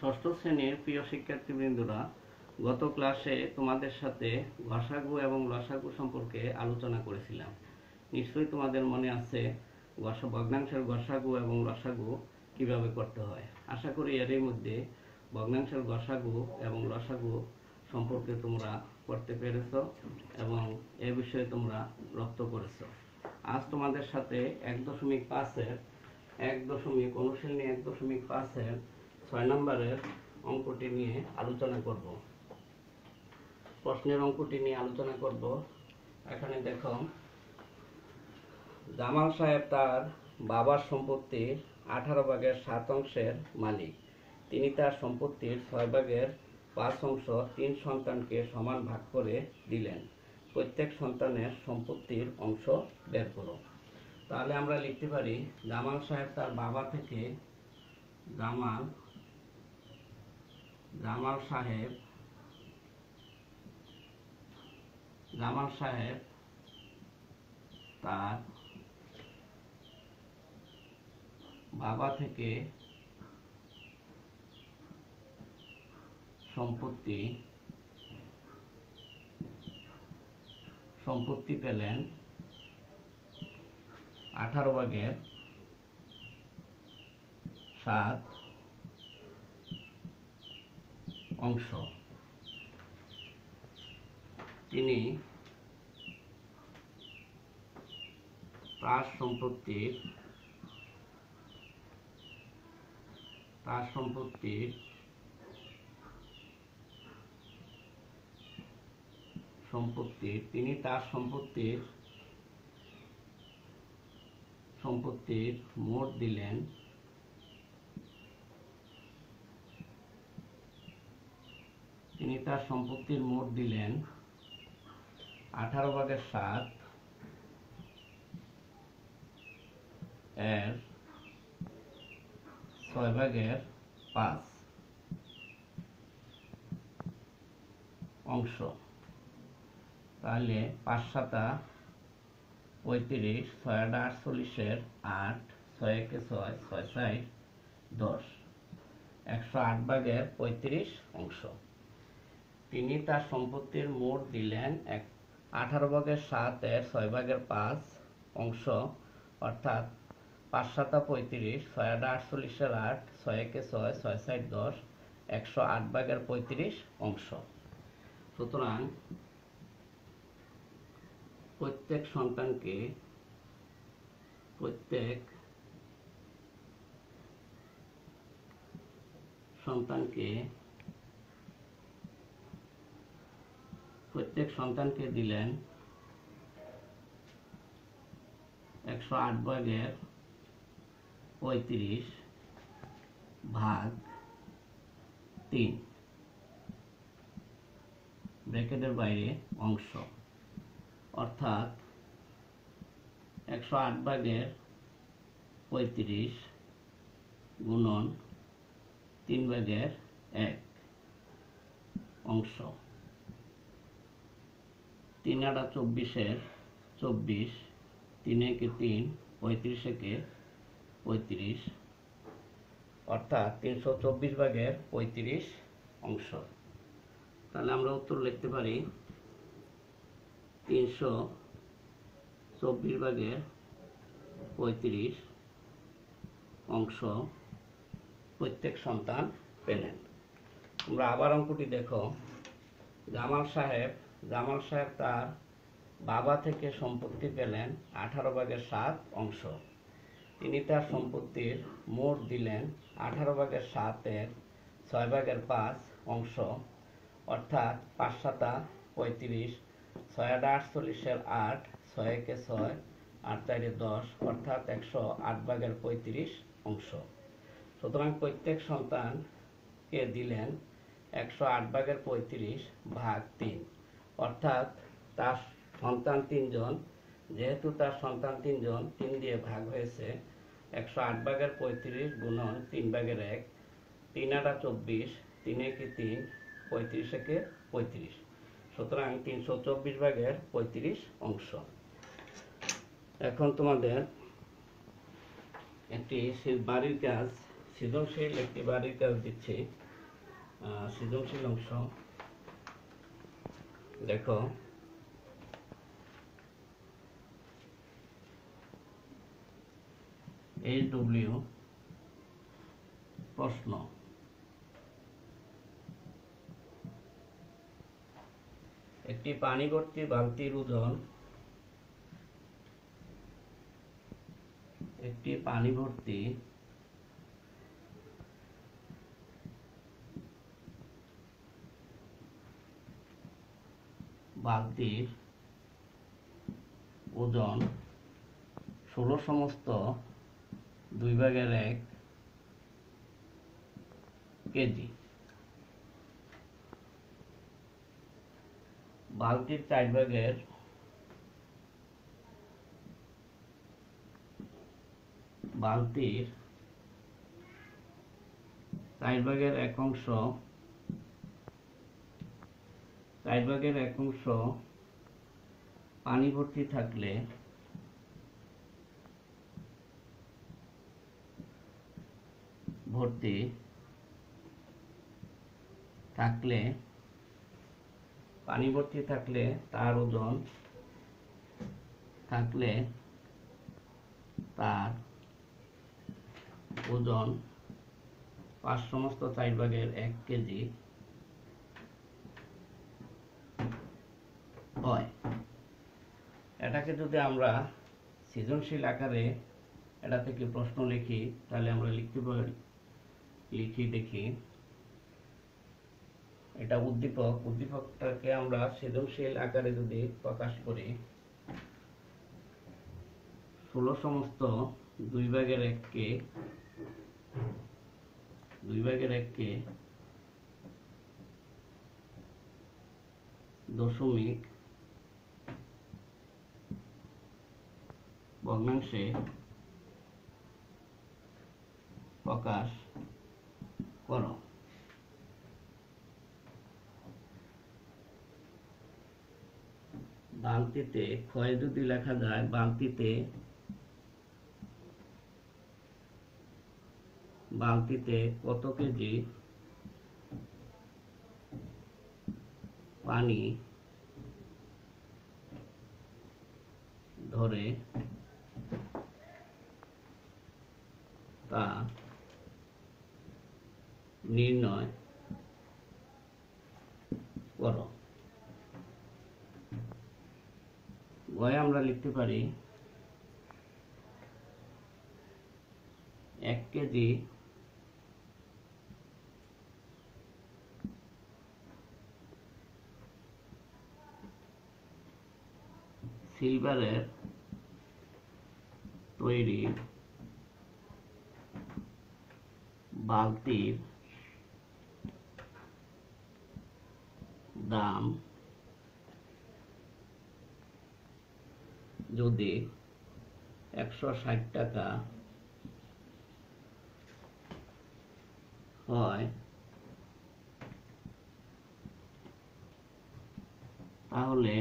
ষষ্ঠ শ্রেণির প্রিয় শিক্ষার্থীবৃন্দরা, গত ক্লাসে তোমাদের সাথে ঘষাগু এবং লসাগু সম্পর্কে আলোচনা করেছিলাম। নিশ্চয়ই তোমাদের মনে আছে ঘষা ভগ্নাংশের ঘষাগু এবং লসাগু কীভাবে করতে হয়। আশা করি এরই মধ্যে ভগ্নাংশের ঘষাগু এবং লসাগু সম্পর্কে তোমরা করতে পেরেছ এবং এ বিষয়ে তোমরা রপ্ত করেছ। আজ তোমাদের সাথে এক দশমিক পাঁচের, এক দশমিক অনুশীলনী, এক দশমিক পাঁচের ছয় নম্বরের অঙ্কটি নিয়ে আলোচনা করব। প্রশ্নের অঙ্কটি নিয়ে আলোচনা করব। এখানে দেখো, জামাল সাহেব তার বাবার সম্পত্তির আঠারো ভাগের সাত অংশের মালিক। তিনি তার সম্পত্তির ছয় ভাগের পাঁচ অংশ তিন সন্তানকে সমান ভাগ করে দিলেন। প্রত্যেক সন্তানের সম্পত্তির অংশ বের করো। তাহলে আমরা লিখতে পারি, জামাল সাহেব তার বাবা থেকে জামাল জামাল সাহেব জামাল সাহেব তার বাবা থেকে সম্পত্তি সম্পত্তি পেলেন আঠারো ভাগের সাত অংশ। তিনি তার সম্পত্তির তার সম্পত্তির সম্পত্তির তিনি তার সম্পত্তির সম্পত্তির মোট দিলেন তার সম্পত্তির মোট দিলেন আঠারো ভাগের সাত এর ছয় ভাগের পাঁচ অংশ। তাহলে পাঁচ সাতা পঁয়ত্রিশ, ছয় আট আটচল্লিশের আট, ছয় একে ছয় ছয় সাইট দশ। একশো আট ভাগের পঁয়ত্রিশ অংশ। তিনি তার সম্পত্তির মোট দিলেন এক আঠারো ভাগের সাত এর ছয় ভাগের পাঁচ অংশ, অর্থাৎ পাঁচ সাতা পঁয়ত্রিশ, ছয় আট আটচল্লিশের আট, ছয় একে ছয় ছয় ষাট দশ, একশো আট ভাগের পঁয়ত্রিশ অংশ। সুতরাং প্রত্যেক সন্তানকে প্রত্যেক সন্তানকে প্রত্যেক সন্তানকে দিলেন একশো আট ভাগের পঁয়ত্রিশ ভাগ তিন। ব্র্যাকেটের বাইরে অংশ। অর্থাৎ একশো আট ভাগের পঁয়ত্রিশ গুণন তিন ভাগের এক অংশ। তিন আটা চব্বিশের, চব্বিশ, তিন একে তিন, পঁয়ত্রিশ একে পঁয়ত্রিশ, অর্থাৎ তিনশো চব্বিশ ভাগের পঁয়ত্রিশ অংশ। তাহলে আমরা উত্তর লিখতে পারি তিনশো চব্বিশ ভাগের পঁয়ত্রিশ অংশ প্রত্যেক সন্তান পেলেন। তোমরা আবার অঙ্কটি দেখো। জামাল সাহেব জামাল সাহেব তার বাবা থেকে সম্পত্তি পেলেন আঠারো ভাগের সাত অংশ। তিনি তার সম্পত্তির মোট দিলেন আঠারো ভাগের সাতের ছয় ভাগের পাঁচ অংশ। অর্থাৎ পাঁচ সাতা পঁয়ত্রিশ, ছয় আট আটচল্লিশের আট, ছয় একে ছয়, আট চারে দশ, অর্থাৎ একশো আট ভাগের পঁয়ত্রিশ অংশ। সুতরাং প্রত্যেক সন্তানকে দিলেন একশো আট ভাগের পঁয়ত্রিশ ভাগ তিন। অর্থাৎ তার সন্তান তিনজন, যেহেতু তার সন্তান তিনজন, তিন দিয়ে ভাগ হয়েছে, একশো আট ভাগের পঁয়ত্রিশ গুণন তিন ভাগের এক, তিন আটা চব্বিশ, তিন একে তিন, পঁয়ত্রিশ একে পঁয়ত্রিশ। সুতরাং তিনশো চব্বিশ ভাগের পঁয়ত্রিশ অংশ। এখন তোমাদের একটি বাড়ির কাজ, সৃজনশীল একটি বাড়ির কাজ দিচ্ছি। সৃজনশীল অংশ। দেখো। এইচ ডব্লিউ প্রশ্ন। একটি পানি ভর্তি বালতির ওজন। একটি পানি ভর্তি বালতির ওজন ষোলো সমস্ত দুই ভাগের এক কেজি। বালতির চার ভাগের বালতির চার ভাগের এক অংশ চার ভাগের এক অংশ পানি ভর্তি থাকলে ভর্তি থাকলে পানি ভর্তি থাকলে তার ওজন থাকলে তার ওজন পাঁচ সমস্ত চার ভাগের এক কেজি হয়। এটাকে যদি আমরা সৃজনশীল আকারে এটা থেকে প্রশ্ন লিখি, তাহলে আমরা লিখতে পারি। লিখি, দেখি। এটা উদ্দীপক, উদ্দীপকটাকে আমরা সৃজনশীল আকারে যদি প্রকাশ করি, ষোলো সমস্ত দুই ভাগের এককে, দুই ভাগের এককে দশমিক ভগ্নাংশে প্রকাশ করো। বালতিতে ক্ষয় যদি লেখা যায় বালতিতে বালতিতে কত কেজি পানি ধরে তা নির্ণয় করো। গয়ে আমরা লিখতে পারি এক কেজি সিলভারের তৈরি বালতির দাম যদি একশো ষাট টাকা হয় তাহলে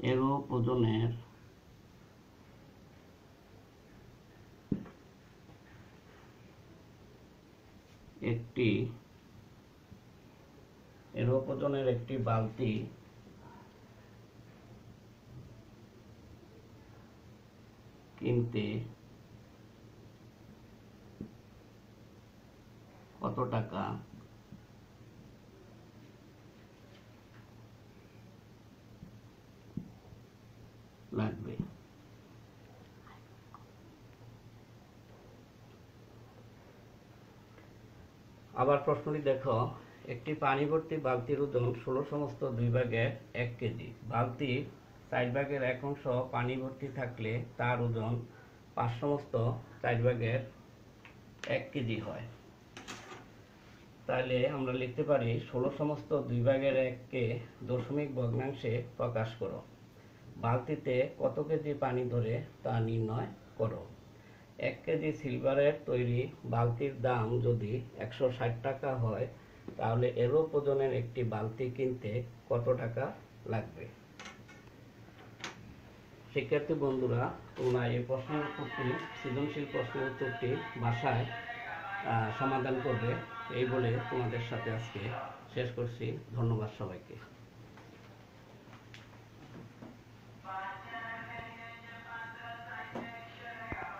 এরও ওজনের একটি এরূপ ওজনের একটি বালতি কিনতে কত টাকা? লাগবে। আবার প্রশ্নটি দেখো। একটি পানি ভর্তি বালতির ওজন ষোলো সমস্ত দুই ভাগের এক কেজি। বালতির চার ভাগের এক অংশ পানি ভর্তি থাকলে তার ওজন পাঁচ সমস্ত চার ভাগের এক কেজি হয়। তাহলে আমরা লিখতে পারি ষোলো সমস্ত দুই ভাগের এককে দশমিক ভগ্নাংশে প্রকাশ করো। বালতিতে কত কেজি পানি ধরে তা নির্ণয় করো। এক কেজি সিলভারের তৈরি বালতির দাম যদি একশো ষাট টাকা হয় তাহলে এরো ওজনের একটি বালতি কিনতে কত টাকা লাগবে? শিক্ষার্থী বন্ধুরা, তোমরা এই প্রশ্নের উত্তরটি, সৃজনশীল প্রশ্নের উত্তরটি বাসায় সমাধান করবে। এই বলে তোমাদের সাথে আজকে শেষ করছি। ধন্যবাদ সবাইকে।